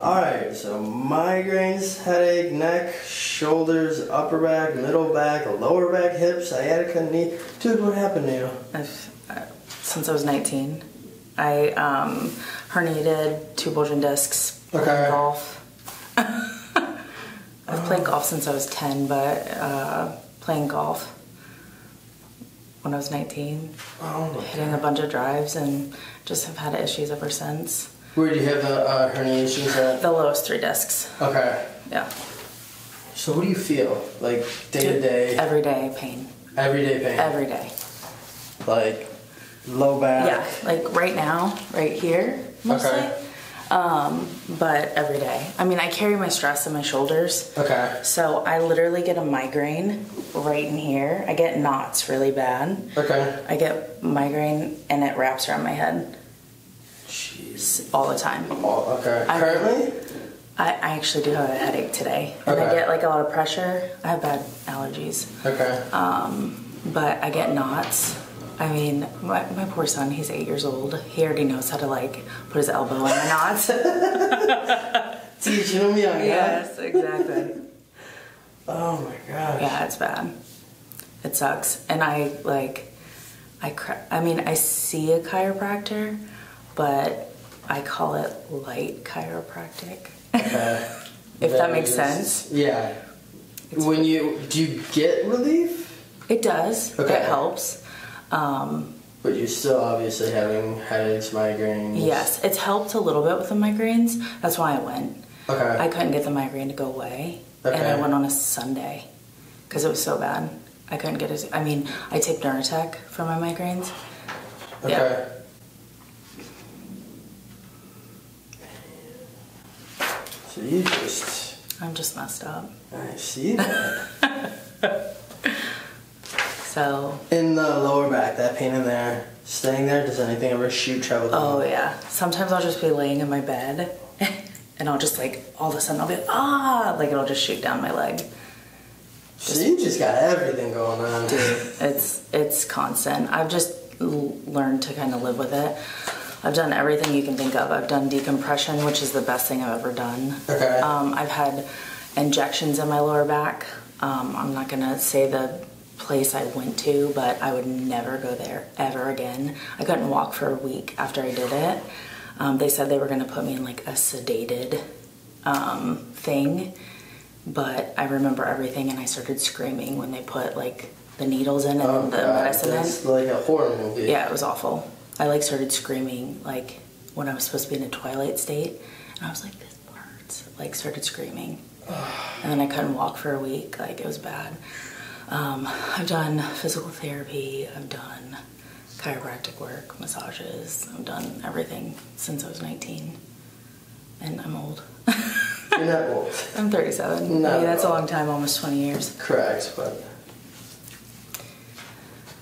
Alright, so migraines, headache, neck, shoulders, upper back, middle back, lower back, hips, sciatica, knee. Dude, what happened to you? I've, uh, since I was 19, I um, herniated two bulging discs. Okay. Golf. I've played golf since I was 10, but uh, playing golf when I was 19, Oh hitting a bunch of drives, and just have had issues ever since. Where do you have the uh, herniations at? The lowest three discs. Okay. Yeah. So what do you feel? Like day to day, Every day pain. everyday pain? Every day. Like low back? Yeah, like right now, right here, mostly. Okay. Um, but every day. I mean, I carry my stress in my shoulders. Okay. So I literally get a migraine right in here. I get knots really bad. Okay. I get migraine and it wraps around my head Jeez. all the time. Oh, okay. I- Currently? I, I actually do have a headache today. And I get like a lot of pressure. I have bad allergies. Okay. Um, but I get knots. I mean, my, my poor son, he's eight years old. He already knows how to like put his elbow in the knots. Teaching them young, yes, exactly. Oh my gosh. Yeah, it's bad. It sucks. And I like, I cra- I mean, I see a chiropractor, but I call it light chiropractic. Okay. If that makes is- sense. Yeah. when you do you get relief? It does. Okay. It helps. Um, But you're still obviously having headaches, migraines. yes, it's helped a little bit with the migraines. That's why I went. Okay. I couldn't get the migraine to go away, and I went on a Sunday because it was so bad. I couldn't get it. I mean, I take Nurtec for my migraines. okay. yeah. So you just I'm just messed up. I see that. So, in the lower back, that pain in there, staying there, does anything ever shoot travel down? oh yeah. Sometimes I'll just be laying in my bed, and I'll just like all of a sudden I'll be like, ah, like it'll just shoot down my leg. So you just got everything going on. Dude, It's it's constant. I've just l- learned to kind of live with it. I've done everything you can think of. I've done decompression, which is the best thing I've ever done. Okay. Um, I've had injections in my lower back. Um, I'm not gonna say the place I went to, but I would never go there ever again. I couldn't walk for a week after I did it. Um, they said they were gonna put me in like a sedated um, thing, but I remember everything and I started screaming when they put like the needles in and Oh, the God, medicine in. It's like a horror movie. Yeah, it was awful. I like started screaming like when I was supposed to be in a twilight state, and I was like, "This hurts." Like started screaming, and then I couldn't walk for a week. Like it was bad. Um, I've done physical therapy. I've done chiropractic work, massages. I've done everything since I was 19, and I'm old. You're not old. I'm 37. No. I mean, that's a long time, almost 20 years. Correct, but.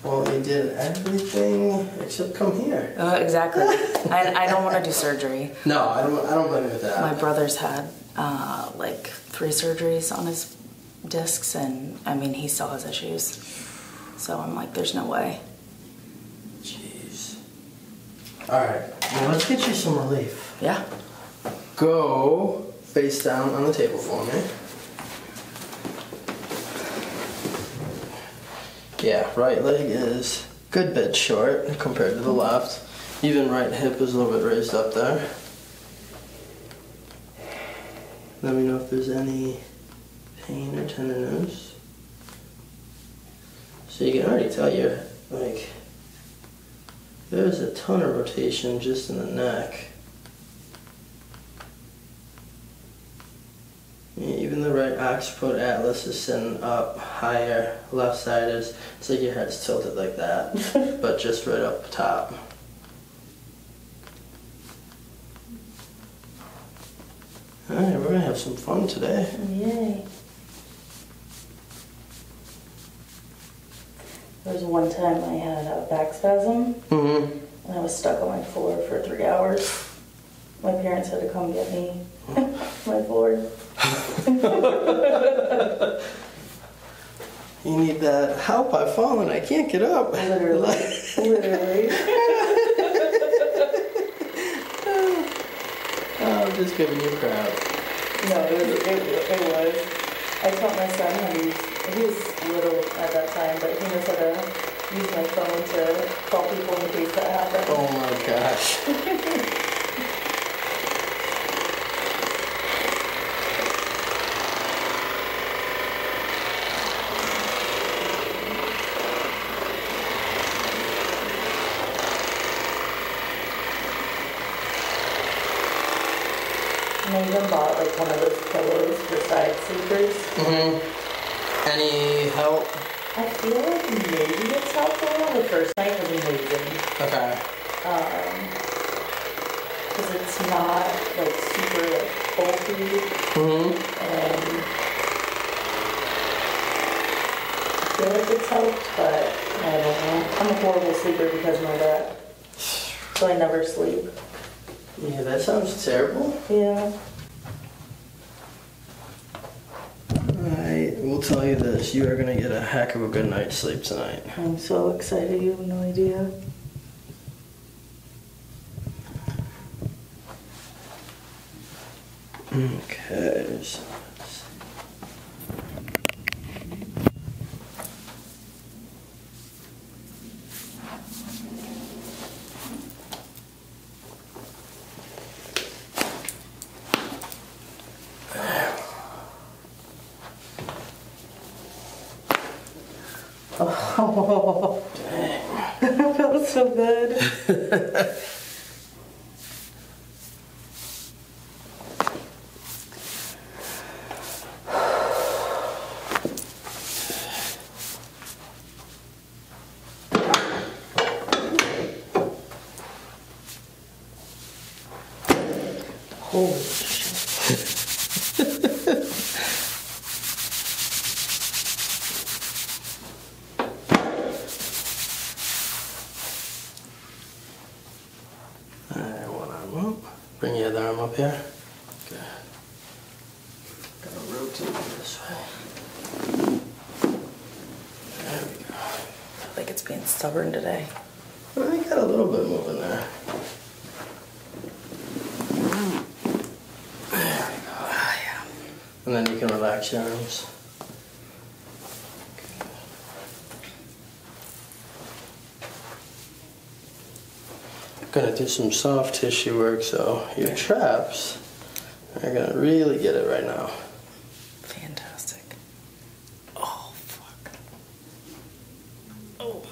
Well, you did everything except come here. Uh, exactly. I, I don't want to do surgery. No, I don't. I don't blame you with that. My brother's had uh, like three surgeries on his discs, and I mean, he still has issues. So I'm like, there's no way. Jeez. All right. Well, let's get you some relief. Yeah. Go face down on the table for me. Yeah, right leg is good bit short compared to the left. Even right hip is a little bit raised up there. Let me know if there's any pain or tenderness. So you can already tell you're like there's a ton of rotation just in the neck. Even the right occiput atlas is sitting up higher. Left side is it's like your head's tilted like that, but just right up top. All right, we're gonna have some fun today. Yay. There was one time I had a back spasm, Mm-hmm. and I was stuck on my floor for three hours. My parents had to come get me. my floor. You need that help. I've fallen. I can't get up. Literally. Literally. Oh, I'm just giving you crap. No, it was, it, it was. I taught my son how to use, he was little at that time, but he knows how to use my phone to call people in case that happened. Oh my gosh. And I even bought like one of those pillows for side sleepers. Mm-hmm. Any help? I feel like maybe it's helpful. The first night was amazing. Okay. Because it's not like super like bulky Mm-hmm. and I feel like it's helped, but I don't know. I'm a horrible sleeper because of my back. So I never sleep. Yeah, that sounds terrible. Yeah. I will tell you this: you are gonna get a heck of a good night's sleep tonight. I'm so excited, you have no idea. Okay. so- Oh, that felt so good. Holy shit. Alright, one arm up. Bring your other arm up here. Okay. Gotta rotate it this way. There we go. like it's being stubborn today. Well, I got a little bit moving there. There. And then you can relax your arms. I'm Gonna do some soft tissue work, so your traps are gonna really get it right now. Fantastic. Oh, fuck. Oh.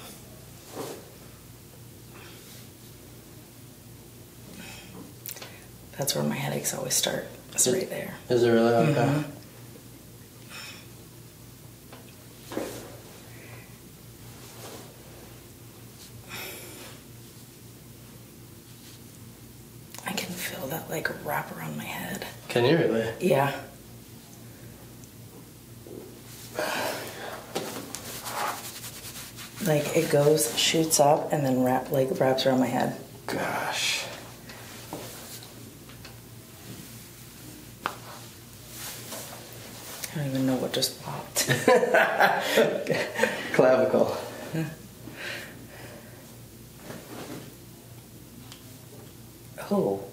That's where my headaches always start. It's right there. Is it really okay? Mhm. I can feel that like wrap around my head. Can you really? Yeah. Like it goes, shoots up, and then wrap like wraps around my head. Gosh. I don't even know what just popped. Clavicle. oh.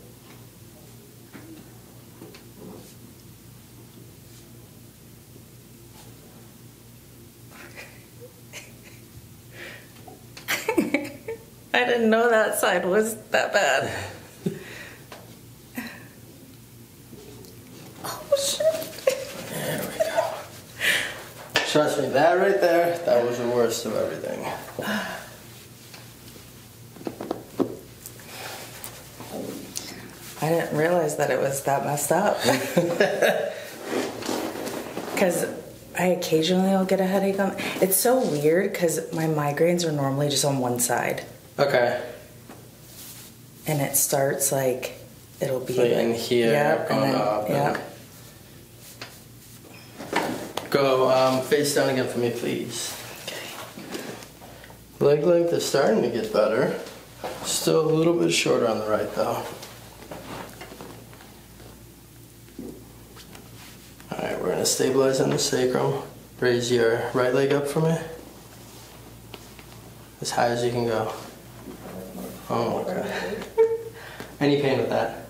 I didn't know that side was that bad. Oh shit. There we go. Trust me, that right there, that was the worst of everything. I didn't realize that it was that messed up. Because I occasionally will get a headache on. It's so weird because my migraines are normally just on one side, Okay. and it starts like it'll be Like in here, Yep, going then, up, yeah. and- Go um, face down again for me, please. Okay. Leg length is starting to get better. Still a little bit shorter on the right, though. All right, we're gonna stabilize on the sacrum. raise your right leg up for me. As high as you can go. Oh, okay. Any pain with that?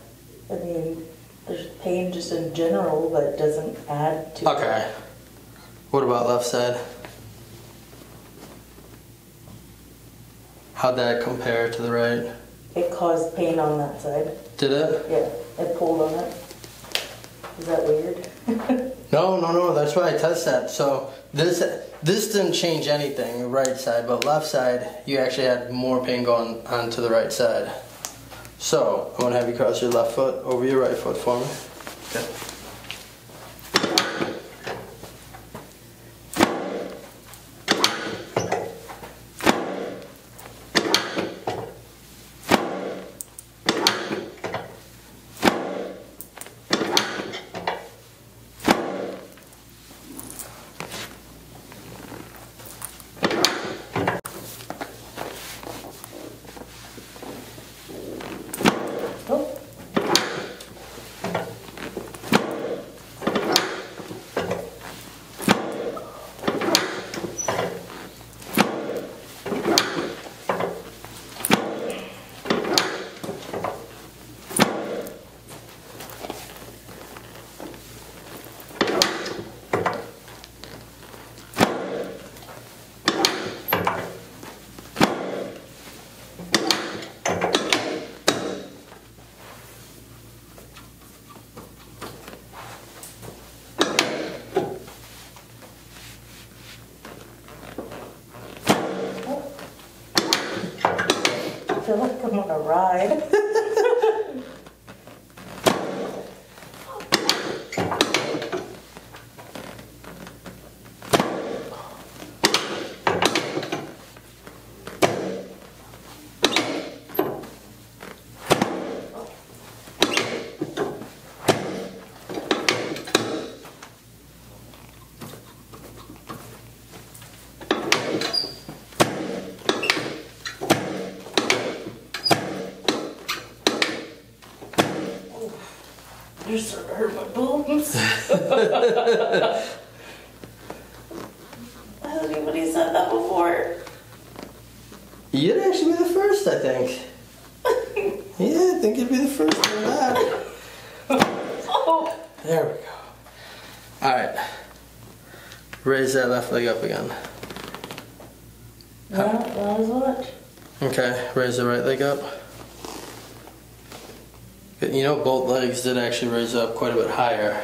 I mean, there's pain just in general, but it doesn't add to. Okay. What about left side? How'd that compare to the right? It caused pain on that side. Did it? Yeah, it pulled on it. Is that weird? No, no, no. That's why I test that. So this this didn't change anything, right side, but left side, you actually had more pain going on to the right side. So I'm gonna have you cross your left foot over your right foot for me. Okay. Oh, I on a ride. You're starting to hurt my boobs. Hasn't anybody said that before? You'd actually be the first, I think. yeah, I think you'd be the first on that. Oh, There we go. All right. Raise that left leg up again. yeah, that was what? Okay, raise the right leg up. You know, both legs did actually raise up quite a bit higher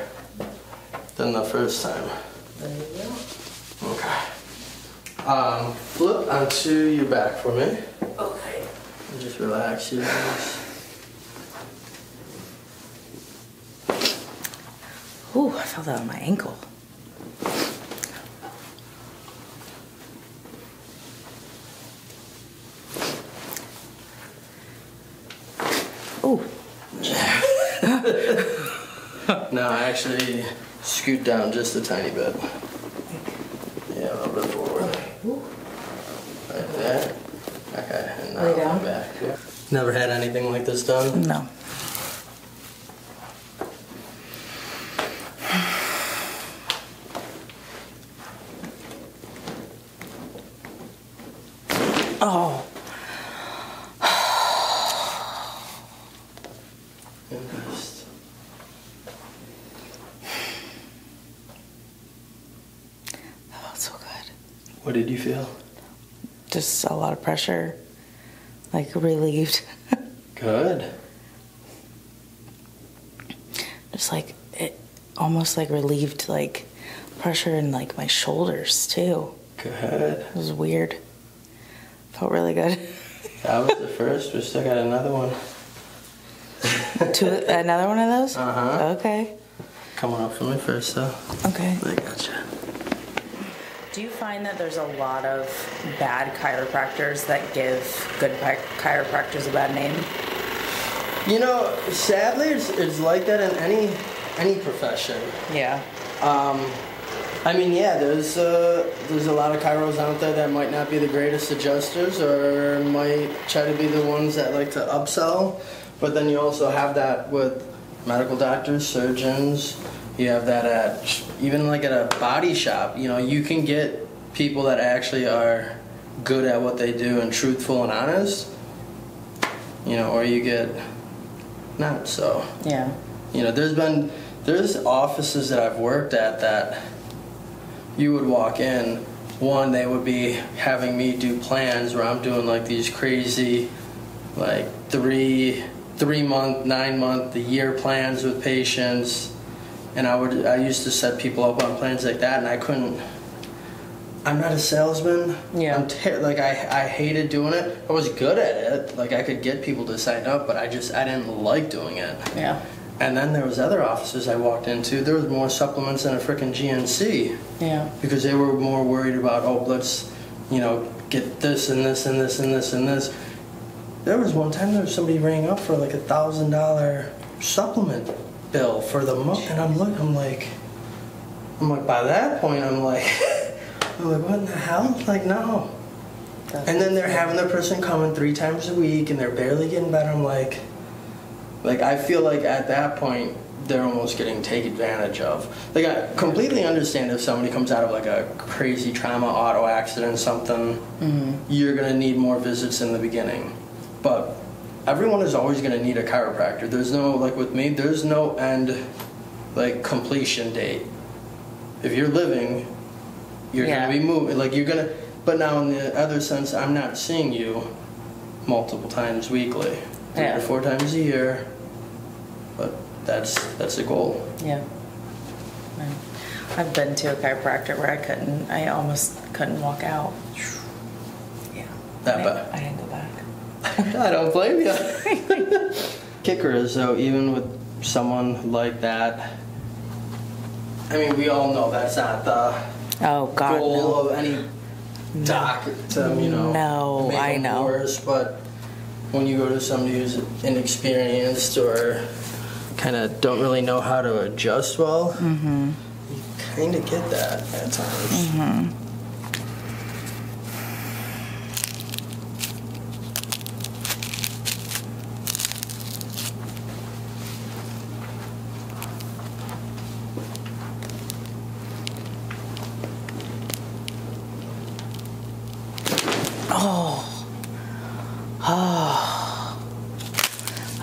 than the first time. There you go. Okay. Um, flip onto your back for me. Okay. And just relax your legs. Ooh, I felt that on my ankle. Ooh. Now, I actually, scoot down just a tiny bit. Yeah, a little bit forward. Right there. Okay, and now back. Never had anything like this done? No. Oh, And just- that felt so good. What did you feel? Just a lot of pressure, like relieved. Good. Just like it, almost like relieved, like pressure in like my shoulders too. Good. It was weird. Felt really good. That was the first. We still got another one. Two, another one of those? Uh-huh. Okay. Coming up for me first, though. Okay. I gotcha. Do you find that there's a lot of bad chiropractors that give good chiropractors a bad name? You know, sadly, it's, it's like that in any any profession. Yeah. Um, I mean, yeah, there's uh, there's a lot of chiros out there that might not be the greatest adjusters, or might try to be the ones that like to upsell. But then you also have that with medical doctors, surgeons, You have that at even like at a body shop. You know, you can get people that actually are good at what they do and truthful and honest. You know, or you get not so. Yeah. You know, there's been there's offices that I've worked at that you would walk in. One, they would be having me do plans where I'm doing like these crazy, like three three month, nine month, the year plans with patients, and I would I used to set people up on plans like that, and I couldn't. I'm not a salesman. Yeah. I'm ter- like I I hated doing it. I was good at it. Like I could get people to sign up, but I just I didn't like doing it. Yeah. And then there was other offices I walked into. There was more supplements than a freaking GNC Yeah. because they were more worried about oh let's you know get this and this and this and this and this. There was one time there was somebody rang up for like a thousand dollar supplement bill for the month, and I'm look I'm like I'm like by that point I'm like I'm like what in the hell like no. And then they're having the person coming three times a week, and they're barely getting better. I'm like, like I feel like at that point they're almost getting taken advantage of. Like I completely understand if somebody comes out of like a crazy trauma, auto accident, something, mm-hmm. you're gonna need more visits in the beginning. But everyone is always gonna need a chiropractor. There's no like with me, there's no end, like completion date. If you're living, you're Yeah. gonna be moving. Like you're gonna. But now in the other sense, I'm not seeing you multiple times weekly, three Yeah. or four times a year. But that's that's the goal. Yeah. I've been to a chiropractor where I couldn't, I almost couldn't walk out. Yeah. That I, bad? I didn't go back. I don't blame you. Kicker is though, even with someone like that. I mean, we all know that's not the Oh, God. goal no. of any doc to you know No, make I them know. worse. But when you go to somebody who's inexperienced or kind of don't really know how to adjust well, Mm-hmm. you kind of get that at times. Oh.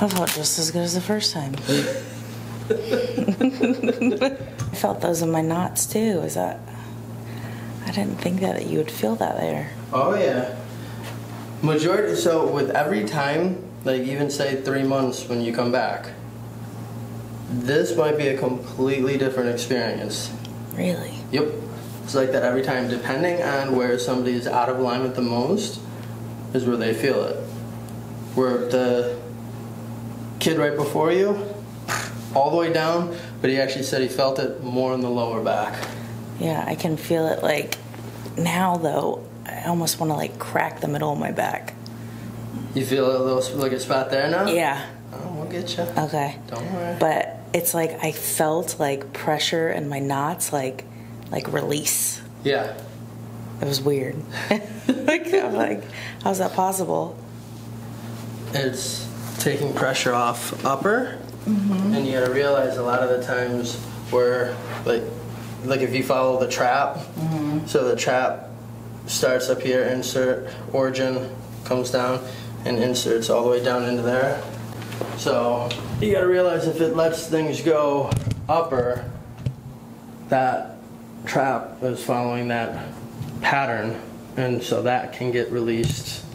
I felt just as good as the first time. I felt those in my knots too. Is that. I didn't think that you would feel that there. Oh yeah. Majority. So with every time, like even say three months when you come back, this might be a completely different experience. Really? Yep. It's like that every time, depending on where somebody is out of alignment the most, is where they feel it. Where the kid right before you, all the way down, but he actually said he felt it more in the lower back. Yeah, I can feel it like now though. I almost want to like crack the middle of my back. You feel a little like a spot there now? Yeah. Oh, we'll get you. Okay. Don't worry. But it's like I felt like pressure in my knots, like like release. yeah. It was weird. like I'm like, how's that possible? it's taking pressure off upper. Mm-hmm. And you gotta realize a lot of the times where like like if you follow the trap mm-hmm. so the trap starts up here insert origin comes down and inserts all the way down into there. So you gotta realize if it lets things go upper that trap is following that pattern and so that can get released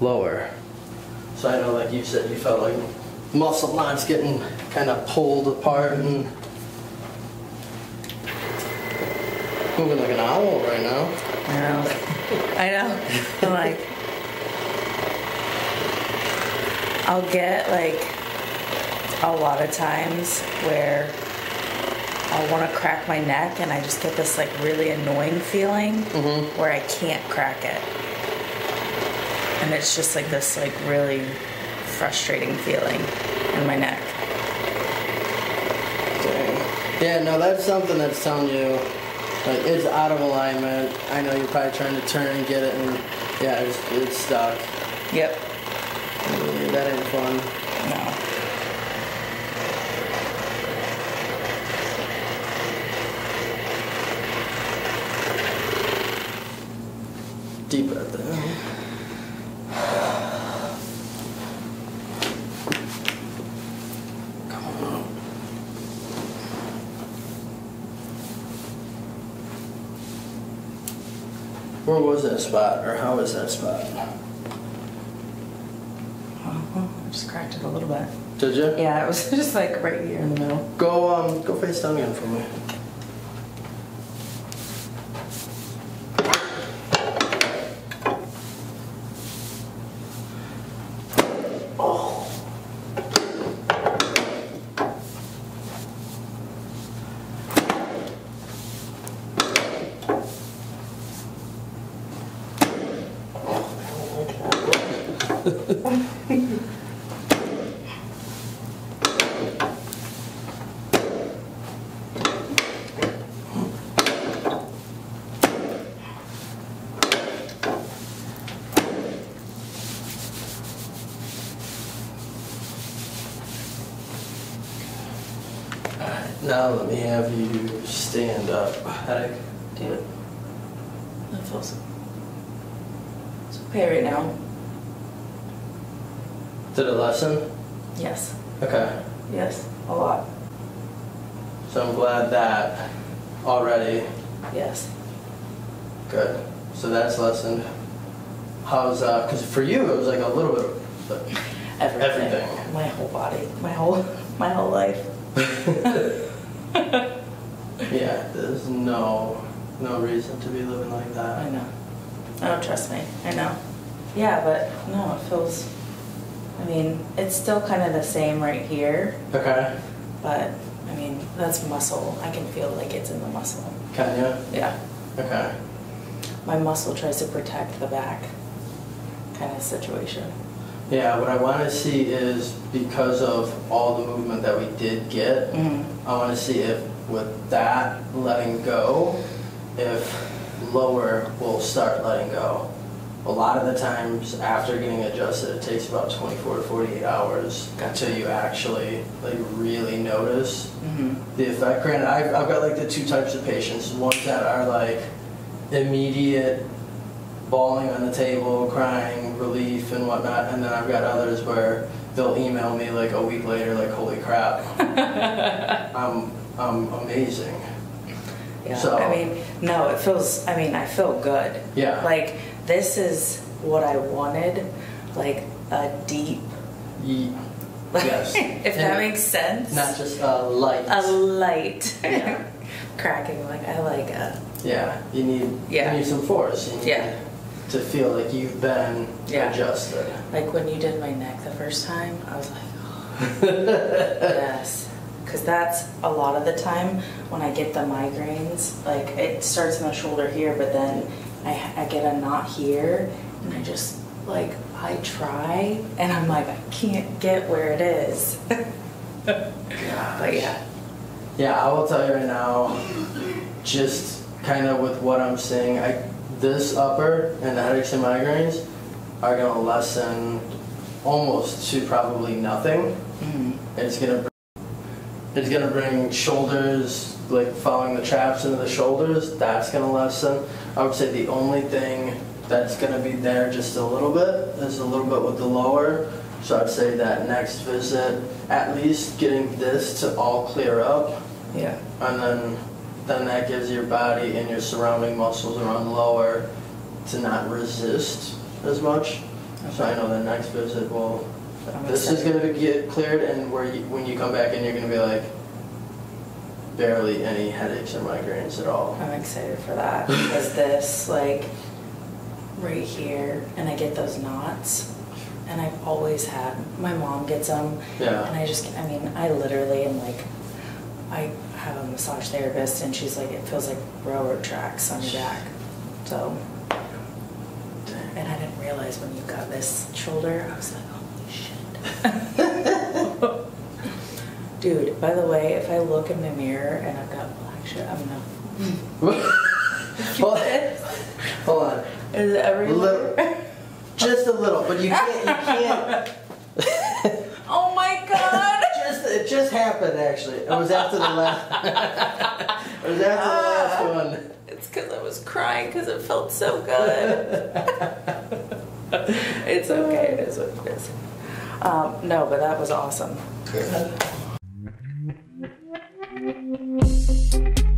lower so I know, like you said, you felt like muscle knots getting kind of pulled apart and moving like an owl right now. I know. I know. I'm like, I'll get like a lot of times where I'll want to crack my neck and I just get this like really annoying feeling mm-hmm. where I can't crack it and it's just like this like really frustrating feeling in my neck. Dang. Yeah, no, that's something that's telling you like it's out of alignment. I know you're probably trying to turn and get it, and yeah, it's, it's stuck. Yep. Mm, that ain't fun. No. Deep breath in. Where was that spot, or how was that spot? Uh-huh. I just cracked it a little bit. Did you? Yeah, it was just like right here in the middle. Go, um, go face down again for me. Now let me have you stand up. Headache. Do it. That feels. It's okay right now. Lessen? Yes. Okay. Yes. A lot. So I'm glad that already. Yes. Good. So that's lessened. How's uh? Because for you it was like a little bit. But Everything. Everything. My whole body. My whole. My whole life. yeah, there's no no reason to be living like that. I know. Oh, trust me. I know. Yeah, but no, it feels. I mean, it's still kind of the same right here, Okay. but I mean, that's muscle. I can feel like it's in the muscle. Can you? Yeah. Okay. My muscle tries to protect the back kind of situation. Yeah, what I want to see is because of all the movement that we did get, Mm. I want to see if with that letting go, if lower will start letting go. A lot of the times after getting adjusted, it takes about 24 to 48 hours Gotcha. until you actually like really notice hmm the effect. Granted, I've, I've got like the two types of patients. Ones that are like immediate bawling on the table, crying, relief and whatnot, and then I've got others where they'll email me like a week later, like, holy crap, I'm, I'm amazing. Yeah. So- I mean, no, it feels. I mean, I feel good. Yeah. Like this is what I wanted, like a deep. Ye- Yes. if that makes sense. Not just a light. a light. Yeah. Cracking. Like I like a. yeah, you need, Yeah. you need some force. You need Yeah. to feel like you've been Yeah. adjusted. Like when you did my neck the first time, I was like, oh, yes. Because that's a lot of the time when I get the migraines, like it starts in the shoulder here, but then I, I get a knot here, and I just, like, I try, and I'm like, I can't get where it is. but yeah. Yeah, I will tell you right now, just kind of with what I'm seeing, I, this upper and the headaches and migraines are going to lessen almost to probably nothing. Mhm. It's going to it's going to bring shoulders like following the traps into the shoulders. That's going to lessen. I would say the only thing that's going to be there just a little bit is a little bit with the lower. So I'd say that next visit, at least getting this to all clear up, Yeah. and then then that gives your body and your surrounding muscles around the lower to not resist as much. So I know the next visit will. I'm This is going to get cleared, and where you, when you come back in, you're going to be like barely any headaches or migraines at all. I'm excited for that because this, like, right here, and I get those knots, and I've always had. My mom gets them, Yeah. and I just, I mean, I literally am like, I have a massage therapist, and she's like, it feels like railroad tracks on your back. So, and I didn't realize when you got this shoulder, I was like, holy shit. Dude, by the way, if I look in the mirror and I've got black shit, I'm not. hold, hold on, Is it everywhere? Little- just a little, but you can't. You can't. oh my god! Just it just happened actually. It was after the last. it was after the last one. It's because I was crying because it felt so good. it's okay. It is what it is. Um, no, but that was awesome. Good. Thank you.